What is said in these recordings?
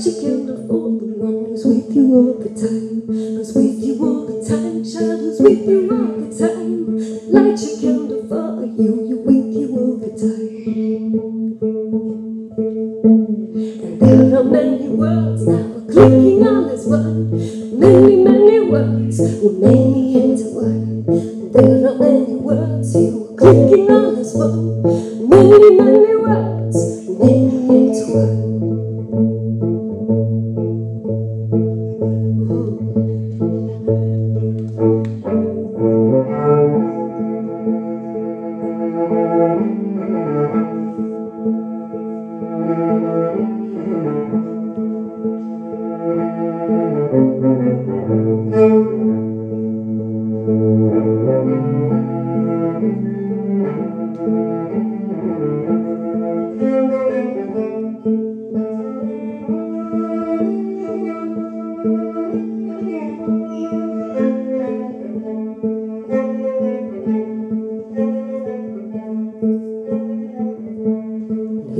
that you can't afford the one who's with you all the time. Who's with you all the time, child, who's with you all the time. Light you can't afford you, you with you all the time. And there are many words now clicking on this one. Many, many words, with many into one. There are many words you are clicking on this one. Many, many words,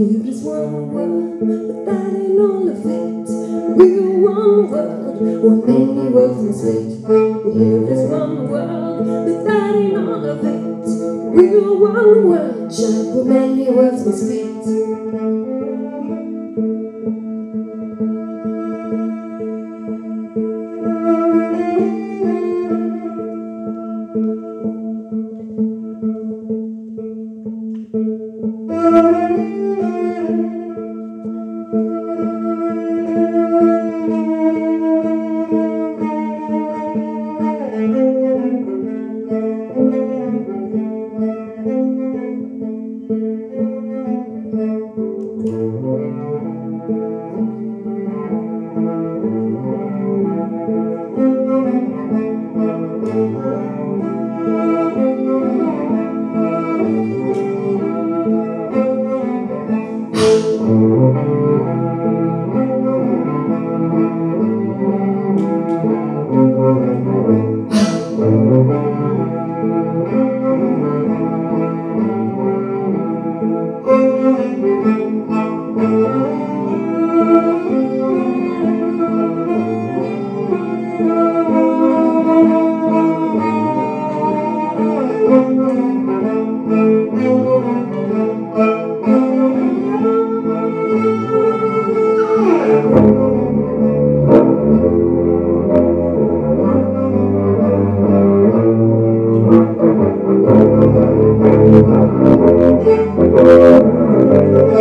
It is one world, but that ain't all of it. We're one world, where many worlds must fit. It is one world, but that ain't all of it. We're one world, child, where many worlds must fit. Oh,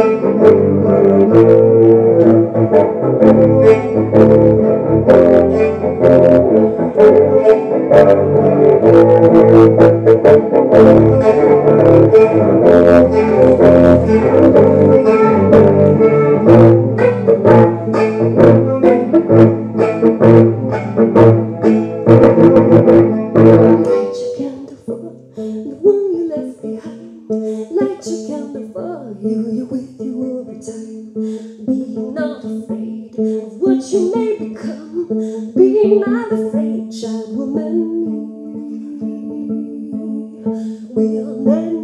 will. never